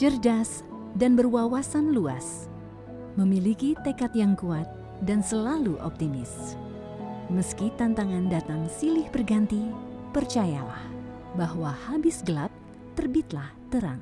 cerdas, dan berwawasan luas, memiliki tekad yang kuat dan selalu optimis. Meski tantangan datang silih berganti, percayalah bahwa habis gelap terbitlah terang.